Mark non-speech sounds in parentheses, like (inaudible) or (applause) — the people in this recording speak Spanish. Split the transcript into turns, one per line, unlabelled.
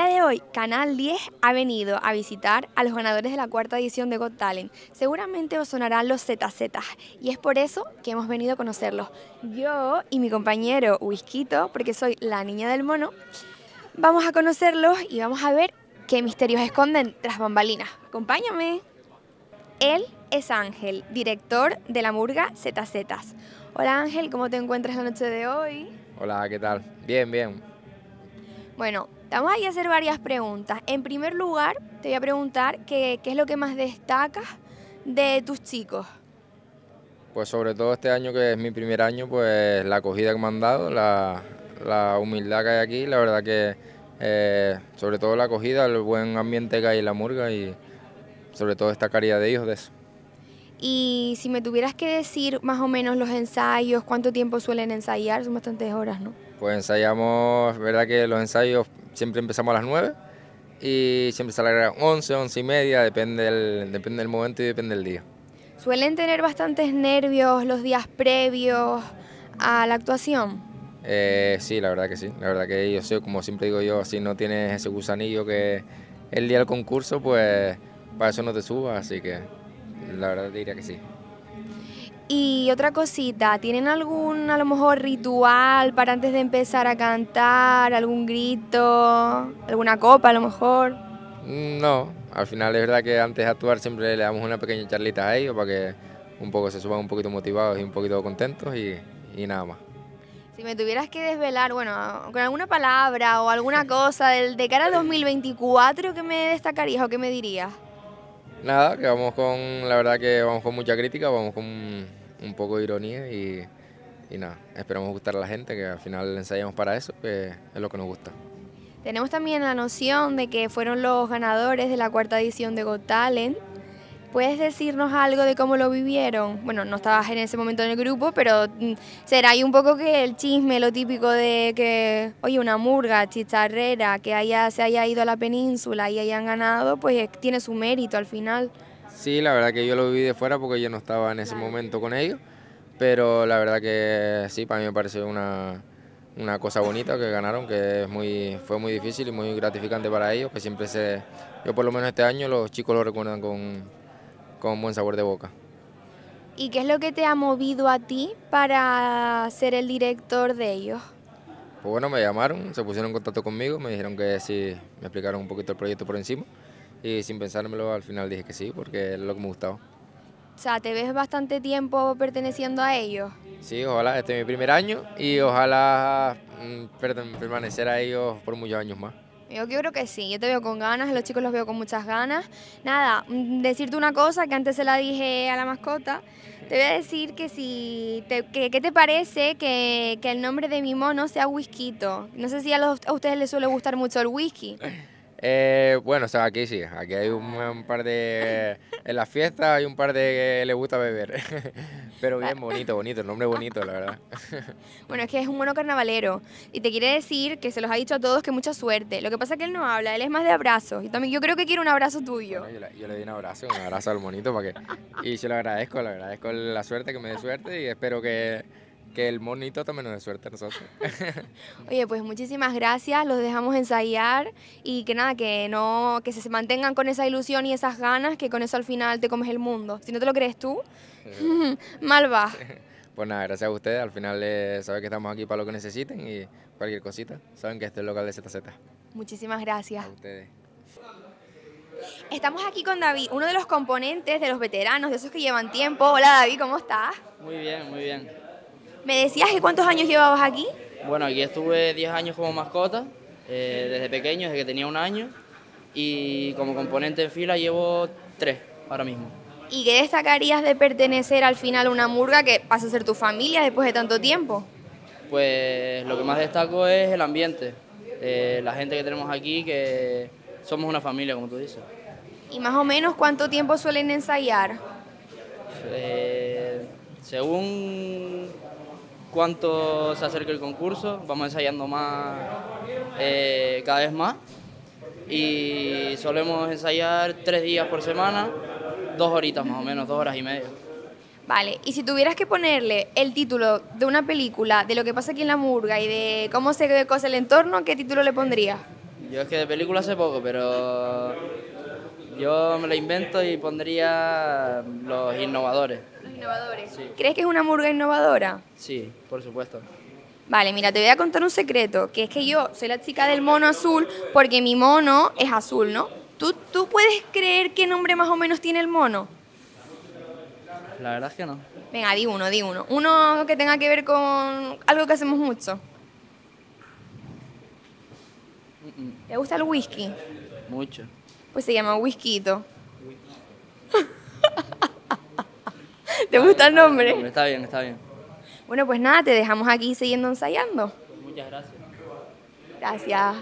Día de hoy, Canal 10 ha venido a visitar a los ganadores de la cuarta edición de Got Talent. Seguramente os sonarán los ZZ y es por eso que hemos venido a conocerlos. Yo y mi compañero Whiskito, porque soy la niña del mono, vamos a conocerlos y vamos a ver qué misterios esconden tras bambalinas. Acompáñame. Él es Ángel, director de la murga ZZ. Hola Ángel, ¿cómo te encuentras la noche de hoy?
Hola, ¿qué tal? Bien, bien.
Bueno, vamos a hacer varias preguntas. En primer lugar, te voy a preguntar qué, qué es lo que más destacas de tus chicos.
Pues sobre todo este año que es mi primer año, pues la acogida que me han dado, la, la humildad que hay aquí, la verdad que eh, sobre todo la acogida, el buen ambiente que hay en la murga y sobre todo esta caridad de hijos de eso.
Y si me tuvieras que decir más o menos los ensayos, cuánto tiempo suelen ensayar, son bastantes horas, ¿no?
Pues ensayamos, verdad que los ensayos siempre empezamos a las 9 y siempre sale a las 11, 11 y media, depende del, depende del momento y depende del día.
¿Suelen tener bastantes nervios los días previos a la actuación?
Eh, sí, la verdad que sí. La verdad que yo sé, como siempre digo yo, si no tienes ese gusanillo que el día del concurso, pues para eso no te subas, así que la verdad diría que sí.
Y otra cosita, ¿tienen algún a lo mejor ritual para antes de empezar a cantar, algún grito, alguna copa a lo mejor?
No, al final es verdad que antes de actuar siempre le damos una pequeña charlita a ellos para que un poco se suban un poquito motivados y un poquito contentos y, y nada más.
Si me tuvieras que desvelar, bueno, con alguna palabra o alguna (laughs) cosa del, de cara al 2024, ¿qué me destacarías o qué me dirías?
Nada, que vamos con, la verdad que vamos con mucha crítica, vamos con un poco de ironía y, y nada, esperamos gustar a la gente, que al final ensayamos para eso, que es lo que nos gusta.
Tenemos también la noción de que fueron los ganadores de la cuarta edición de Got Talent. ¿Puedes decirnos algo de cómo lo vivieron? Bueno, no estabas en ese momento en el grupo, pero mm, será ahí un poco que el chisme, lo típico de que, oye, una murga chicharrera, que haya, se haya ido a la península y hayan ganado, pues tiene su mérito al final.
Sí, la verdad que yo lo viví de fuera porque yo no estaba en ese momento con ellos, pero la verdad que sí, para mí me parece una, una cosa bonita que ganaron, que es muy, fue muy difícil y muy gratificante para ellos, que siempre se, yo por lo menos este año los chicos lo recuerdan con, con buen sabor de boca.
¿Y qué es lo que te ha movido a ti para ser el director de ellos?
Pues bueno, me llamaron, se pusieron en contacto conmigo, me dijeron que sí, me explicaron un poquito el proyecto por encima y sin pensármelo al final dije que sí, porque es lo que me gustaba.
O sea, ¿te ves bastante tiempo perteneciendo a ellos?
Sí, ojalá, este es mi primer año y ojalá mm, permanecer a ellos por muchos años más.
Yo, creo que sí, yo te veo con ganas, los chicos los veo con muchas ganas. Nada, mm, decirte una cosa que antes se la dije a la mascota, te voy a decir que si, te, que, ¿qué te parece que, que, el nombre de mi mono sea Whiskito? No sé si a, los, a ustedes les suele gustar mucho el whisky.
Eh, bueno, o sea, aquí sí, aquí hay un, par de... En las fiestas hay un par de que le gusta beber. (laughs) Pero bien bonito, bonito, el nombre bonito, la verdad. (laughs)
Bueno, es que es un mono carnavalero. Y te quiere decir que se los ha dicho a todos que mucha suerte. Lo que pasa es que él no habla, él es más de abrazos. Y también yo creo que quiere un abrazo tuyo.
yo, le, yo, le, di un abrazo, un abrazo al monito para que... Y se lo agradezco, le agradezco la suerte, que me dé suerte y espero que que el monito también nos dé suerte a nosotros. (laughs)
Oye, pues muchísimas gracias, los dejamos ensayar y que nada, que no, que se mantengan con esa ilusión y esas ganas, que con eso al final te comes el mundo. Si no te lo crees tú, (laughs) mal va.
Pues nada, gracias a ustedes, al final eh, saben que estamos aquí para lo que necesiten y cualquier cosita, saben que este es el local de ZZ.
Muchísimas gracias.
A ustedes.
Estamos aquí con David, uno de los componentes de los veteranos, de esos que llevan tiempo. Hola David, ¿cómo estás?
Muy bien, muy bien.
¿Me decías que cuántos años llevabas aquí?
Bueno, aquí estuve 10 años como mascota, eh, desde pequeño, desde que tenía un año, y como componente en fila llevo 3 ahora mismo.
¿Y qué destacarías de pertenecer al final a una murga que pasa a ser tu familia después de tanto tiempo?
Pues lo que más destaco es el ambiente, eh, la gente que tenemos aquí, que somos una familia, como tú dices.
¿Y más o menos cuánto tiempo suelen ensayar?
Eh, según cuánto se acerca el concurso, vamos ensayando más, eh, cada vez más. Y solemos ensayar tres días por semana, dos horitas más o menos, dos horas y media.
Vale, y si tuvieras que ponerle el título de una película, de lo que pasa aquí en la murga y de cómo se cose el entorno, ¿qué título le pondrías?
Yo es que de película sé poco, pero yo me la invento y pondría los innovadores.
Los innovadores.
Sí.
¿Crees que es una murga innovadora?
Sí, por supuesto.
Vale, mira, te voy a contar un secreto, que es que yo soy la chica del mono azul porque mi mono es azul, ¿no? ¿Tú, ¿Tú puedes creer qué nombre más o menos tiene el mono?
La verdad es que no.
Venga, di uno, di uno. Uno que tenga que ver con algo que hacemos mucho.
Mm, mm,
¿Te gusta el whisky?
Mucho.
Pues se llama Whiskyito. ¿Te gusta el nombre?
Está bien, está bien.
Bueno, pues nada, te dejamos aquí siguiendo ensayando.
Muchas gracias.
Gracias.